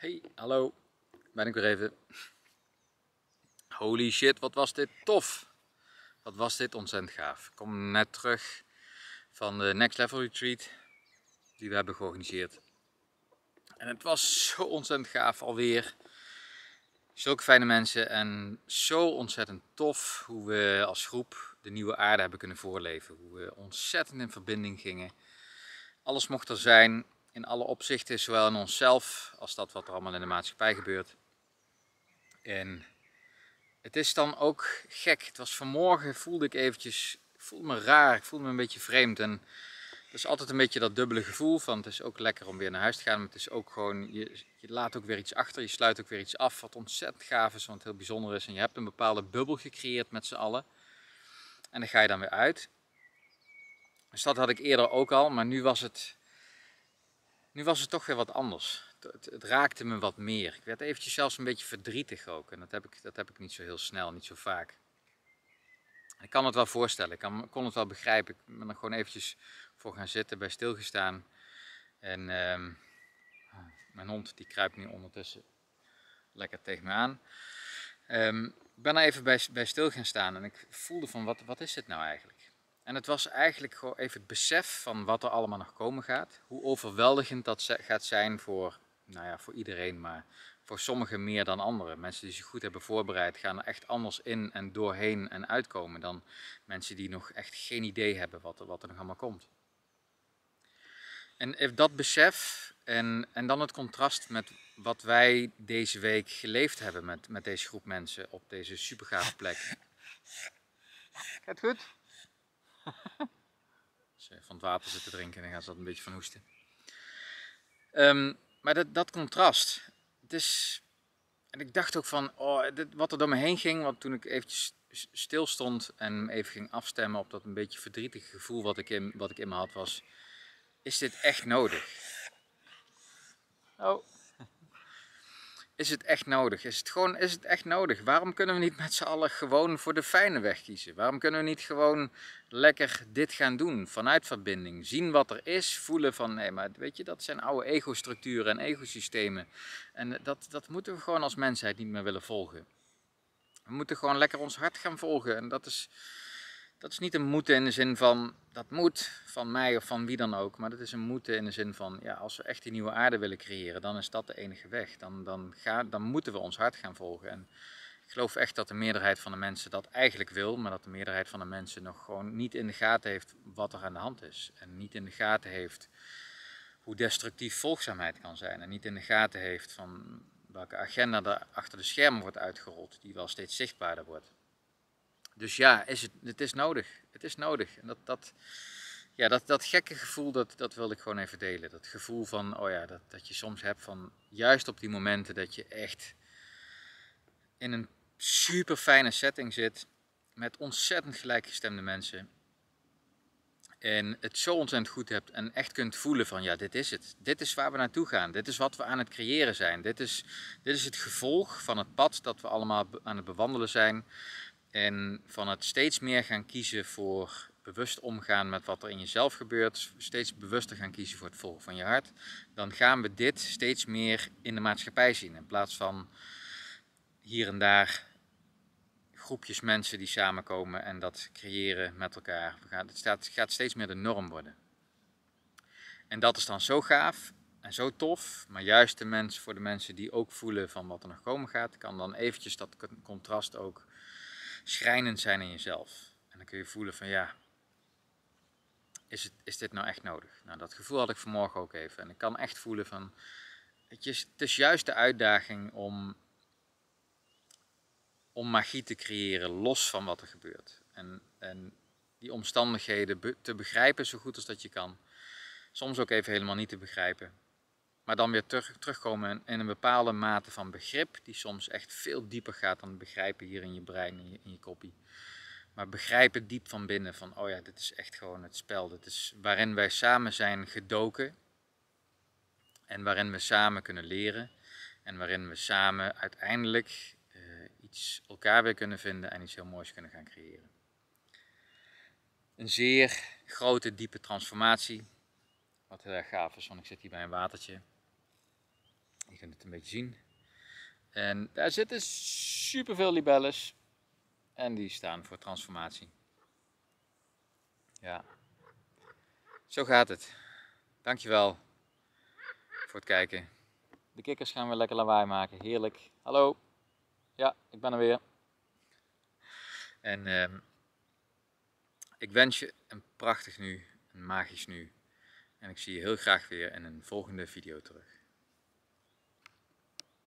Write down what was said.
Hey, hallo. Ben ik weer even. Holy shit, wat was dit tof. Wat was dit ontzettend gaaf. Ik kom net terug van de Next Level Retreat die we hebben georganiseerd. En het was zo ontzettend gaaf alweer. Zulke fijne mensen en zo ontzettend tof hoe we als groep de nieuwe aarde hebben kunnen voorleven. Hoe we ontzettend in verbinding gingen. Alles mocht er zijn in alle opzichten, zowel in onszelf als dat wat er allemaal in de maatschappij gebeurt. En het is dan ook gek. Het was vanmorgen, voelde ik eventjes, voelde me raar, ik voelde me een beetje vreemd. En het is altijd een beetje dat dubbele gevoel van het is ook lekker om weer naar huis te gaan. Maar het is ook gewoon, je, je laat ook weer iets achter, je sluit ook weer iets af wat ontzettend gaaf is, wat heel bijzonder is. En je hebt een bepaalde bubbel gecreëerd met z'n allen. En dan ga je dan weer uit. Dus dat had ik eerder ook al, maar nu was het nu was het toch weer wat anders. Het, het, raakte me wat meer. Ik werd eventjes zelfs een beetje verdrietig ook. En dat heb ik, dat heb ik niet zo heel snel, niet zo vaak. Ik kan het wel voorstellen, ik kan, kon het wel begrijpen. Ik ben er gewoon eventjes voor gaan zitten, bij stilgestaan. En ehm, mijn hond die kruipt nu ondertussen lekker tegen me aan. Um, ik ben er even bij, bij stil gaan staan en ik voelde van wat, wat is dit nou eigenlijk? En het was eigenlijk gewoon even het besef van wat er allemaal nog komen gaat. Hoe overweldigend dat gaat zijn voor, nou ja, voor iedereen, maar voor sommigen meer dan anderen. Mensen die zich goed hebben voorbereid gaan er echt anders in en doorheen en uitkomen dan mensen die nog echt geen idee hebben wat er, wat er nog allemaal komt. En dat besef en, en dan het contrast met wat wij deze week geleefd hebben met, met deze groep mensen op deze supergave plek. Gaat goed? Je van het water zit te drinken, dan gaan ze dat een beetje van hoesten. Um, maar dat, dat contrast, het is... En ik dacht ook van, oh, dit, wat er door me heen ging, want toen ik eventjes stil stond en even ging afstemmen op dat een beetje verdrietige gevoel wat ik in, wat ik in me had, was, is dit echt nodig? Oh. Is het echt nodig? Is het gewoon, is het echt nodig? Waarom kunnen we niet met z'n allen gewoon voor de fijne weg kiezen? Waarom kunnen we niet gewoon lekker dit gaan doen vanuit verbinding? Zien wat er is, voelen van nee, maar weet je, dat zijn oude ego-structuren en ego-systemen. En dat, dat moeten we gewoon als mensheid niet meer willen volgen. We moeten gewoon lekker ons hart gaan volgen. En dat is, dat is niet een moeten in de zin van dat moet van mij of van wie dan ook, maar dat is een moeten in de zin van ja, als we echt die nieuwe aarde willen creëren, dan is dat de enige weg. Dan, dan, ga, dan moeten we ons hart gaan volgen. En ik geloof echt dat de meerderheid van de mensen dat eigenlijk wil, maar dat de meerderheid van de mensen nog gewoon niet in de gaten heeft wat er aan de hand is. En niet in de gaten heeft hoe destructief volgzaamheid kan zijn. En niet in de gaten heeft van welke agenda er achter de schermen wordt uitgerold, die wel steeds zichtbaarder wordt. Dus ja, is het, het is nodig. Het is nodig. En dat, dat, ja, dat, dat gekke gevoel, dat, dat wilde ik gewoon even delen. Dat gevoel van, oh ja, dat, dat je soms hebt van, juist op die momenten dat je echt in een super fijne setting zit, met ontzettend gelijkgestemde mensen. En het zo ontzettend goed hebt en echt kunt voelen van, ja, dit is het. Dit is waar we naartoe gaan. Dit is wat we aan het creëren zijn. Dit is, dit is het gevolg van het pad dat we allemaal aan het bewandelen zijn. En van het steeds meer gaan kiezen voor bewust omgaan met wat er in jezelf gebeurt, steeds bewuster gaan kiezen voor het volgen van je hart, dan gaan we dit steeds meer in de maatschappij zien. In plaats van hier en daar groepjes mensen die samenkomen en dat creëren met elkaar. Het gaat, gaat steeds meer de norm worden. En dat is dan zo gaaf en zo tof, maar juist de mens, voor de mensen die ook voelen van wat er nog komen gaat, kan dan eventjes dat contrast ook schrijnend zijn in jezelf. En dan kun je voelen van ja, is, het, is dit nou echt nodig? Nou, dat gevoel had ik vanmorgen ook even. En ik kan echt voelen van, het is, juist de uitdaging om, om magie te creëren, los van wat er gebeurt. En, en die omstandigheden te begrijpen zo goed als dat je kan. Soms ook even helemaal niet te begrijpen. Maar dan weer terug, terugkomen in een bepaalde mate van begrip, die soms echt veel dieper gaat dan begrijpen hier in je brein, in je, in je koppie. Maar begrijpen diep van binnen van, oh ja, dit is echt gewoon het spel. Dit is waarin wij samen zijn gedoken. En waarin we samen kunnen leren. En waarin we samen uiteindelijk uh, iets elkaar weer kunnen vinden en iets heel moois kunnen gaan creëren. Een zeer grote, diepe transformatie. Wat heel erg gaaf is, want ik zit hier bij een watertje. Je kunt het een beetje zien. En daar zitten superveel libelles. En die staan voor transformatie. Ja. Zo gaat het. Dankjewel voor het kijken. De kikkers gaan weer lekker lawaai maken. Heerlijk. Hallo. Ja, ik ben er weer. En ehm, ik wens je een prachtig nu, een magisch nu. En ik zie je heel graag weer in een volgende video terug.